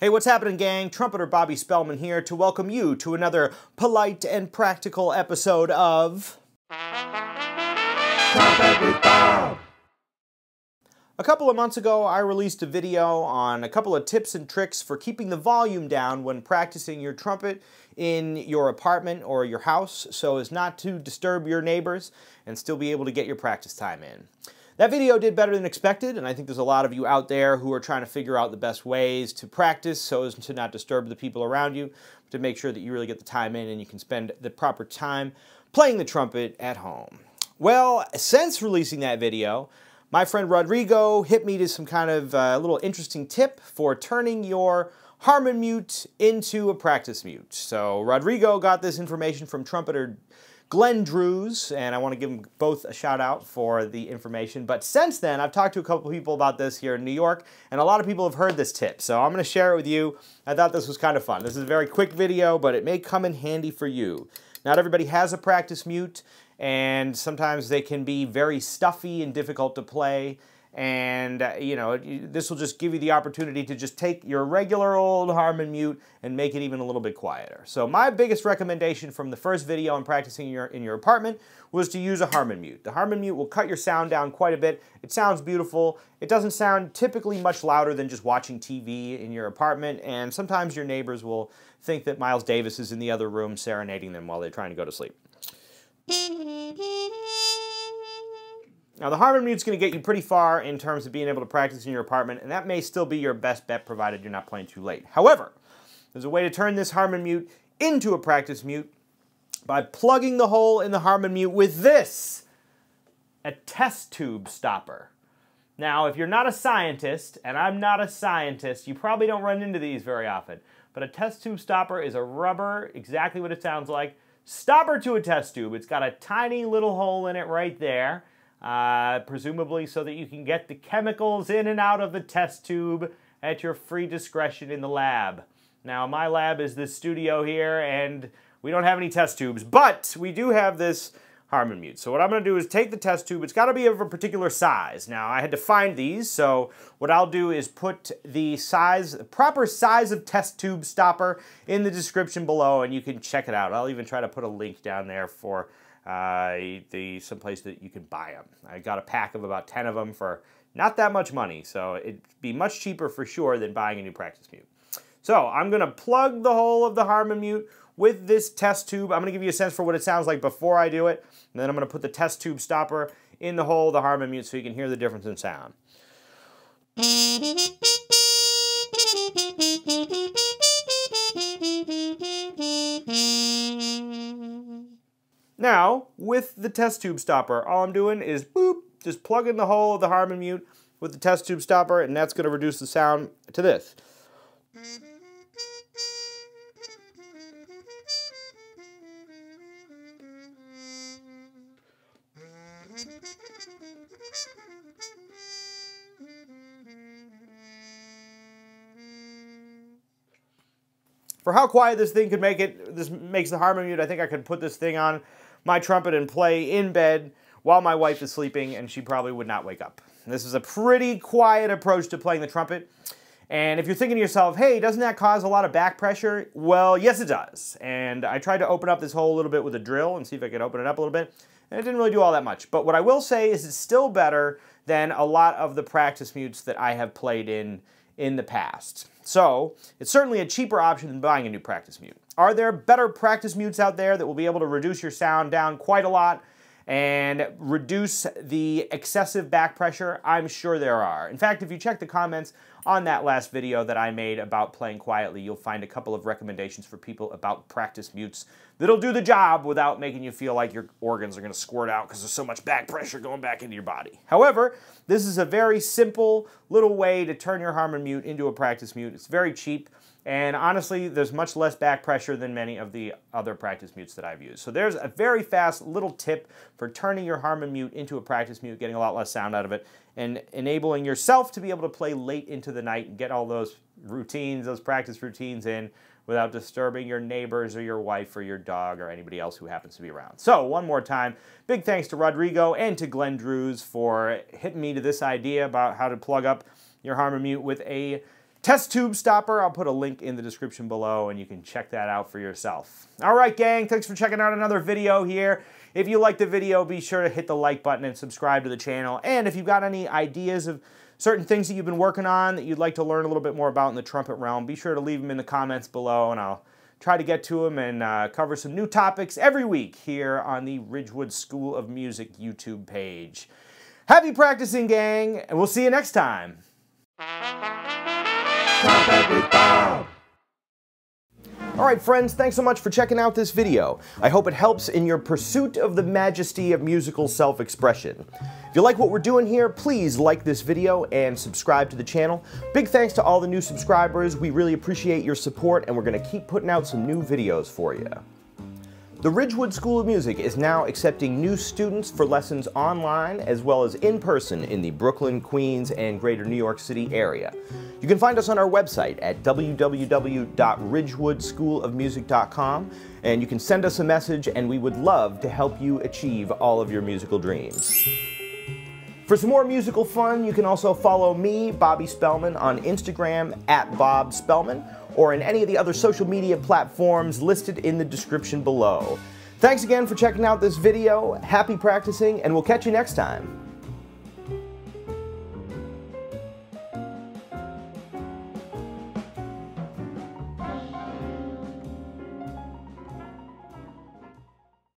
Hey, what's happening, gang? Trumpeter Bobby Spellman here to welcome you to another polite and practical episode of. Trumpet with Bob! A couple of months ago, I released a video on a couple of tips and tricks for keeping the volume down when practicing your trumpet in your apartment or your house so as not to disturb your neighbors and still be able to get your practice time in. That video did better than expected, and I think there's a lot of you out there who are trying to figure out the best ways to practice so as to not disturb the people around you, to make sure that you really get the time in and you can spend the proper time playing the trumpet at home. Well, since releasing that video, my friend Rodrigo hit me to some kind of uh, little interesting tip for turning your Harmon mute into a practice mute. So Rodrigo got this information from trumpeter Glenn Drewes, and I want to give them both a shout out for the information. But since then, I've talked to a couple people about this here in New York, and a lot of people have heard this tip. So I'm going to share it with you. I thought this was kind of fun. This is a very quick video, but it may come in handy for you. Not everybody has a practice mute, and sometimes they can be very stuffy and difficult to play and uh, you know this will just give you the opportunity to just take your regular old Harmon mute and make it even a little bit quieter. So my biggest recommendation from the first video on practicing your, in your apartment was to use a Harmon mute. The Harmon mute will cut your sound down quite a bit. It sounds beautiful. It doesn't sound typically much louder than just watching TV in your apartment and sometimes your neighbors will think that Miles Davis is in the other room serenading them while they're trying to go to sleep. Now the Harmon Mute's going to get you pretty far in terms of being able to practice in your apartment, and that may still be your best bet provided you're not playing too late. However, there's a way to turn this Harmon Mute into a practice mute by plugging the hole in the Harmon Mute with this, a test tube stopper. Now, if you're not a scientist, and I'm not a scientist, you probably don't run into these very often, but a test tube stopper is a rubber, exactly what it sounds like, stopper to a test tube. It's got a tiny little hole in it right there uh, presumably so that you can get the chemicals in and out of the test tube at your free discretion in the lab. Now, my lab is this studio here, and we don't have any test tubes, but we do have this Harmon mute. So what I'm going to do is take the test tube. It's got to be of a particular size. Now, I had to find these, so what I'll do is put the size, the proper size of test tube stopper in the description below, and you can check it out. I'll even try to put a link down there for uh, the someplace that you can buy them. I got a pack of about 10 of them for not that much money, so it'd be much cheaper for sure than buying a new practice mute. So I'm going to plug the hole of the Harmon mute with this test tube. I'm going to give you a sense for what it sounds like before I do it, and then I'm going to put the test tube stopper in the hole of the Harmon mute so you can hear the difference in sound. Now, with the test tube stopper, all I'm doing is boop, just plug in the hole of the Harmon mute with the test tube stopper, and that's going to reduce the sound to this. For how quiet this thing could make it, this makes the Harmon mute, I think I could put this thing on my trumpet and play in bed while my wife is sleeping, and she probably would not wake up. This is a pretty quiet approach to playing the trumpet. And if you're thinking to yourself, hey, doesn't that cause a lot of back pressure? Well, yes, it does. And I tried to open up this hole a little bit with a drill and see if I could open it up a little bit. And it didn't really do all that much. But what I will say is it's still better than a lot of the practice mutes that I have played in in the past. So it's certainly a cheaper option than buying a new practice mute. Are there better practice mutes out there that will be able to reduce your sound down quite a lot and reduce the excessive back pressure? I'm sure there are. In fact, if you check the comments on that last video that I made about playing quietly, you'll find a couple of recommendations for people about practice mutes that'll do the job without making you feel like your organs are going to squirt out because there's so much back pressure going back into your body. However, this is a very simple little way to turn your Harmon mute into a practice mute. It's very cheap. And honestly, there's much less back pressure than many of the other practice mutes that I've used. So there's a very fast little tip for turning your Harmon mute into a practice mute, getting a lot less sound out of it, and enabling yourself to be able to play late into the night and get all those routines, those practice routines in without disturbing your neighbors or your wife or your dog or anybody else who happens to be around. So one more time, big thanks to Rodrigo and to Glenn Drewes for hitting me to this idea about how to plug up your Harmon mute with a test tube stopper. I'll put a link in the description below and you can check that out for yourself. All right, gang, thanks for checking out another video here. If you liked the video, be sure to hit the like button and subscribe to the channel. And if you've got any ideas of certain things that you've been working on that you'd like to learn a little bit more about in the trumpet realm, be sure to leave them in the comments below and I'll try to get to them and uh, cover some new topics every week here on the Ridgewood School of Music YouTube page. Happy practicing, gang, and we'll see you next time. Alright friends, thanks so much for checking out this video. I hope it helps in your pursuit of the majesty of musical self-expression. If you like what we're doing here, please like this video and subscribe to the channel. Big thanks to all the new subscribers. We really appreciate your support and we're going to keep putting out some new videos for you. The Ridgewood School of Music is now accepting new students for lessons online as well as in person in the Brooklyn, Queens, and greater New York City area. You can find us on our website at www.ridgewoodschoolofmusic.com and you can send us a message and we would love to help you achieve all of your musical dreams. For some more musical fun, you can also follow me, Bobby Spellman, on Instagram at Bob Spellman or in any of the other social media platforms listed in the description below. Thanks again for checking out this video, happy practicing, and we'll catch you next time.